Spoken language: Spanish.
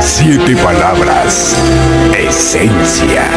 Siete palabras. Esencia.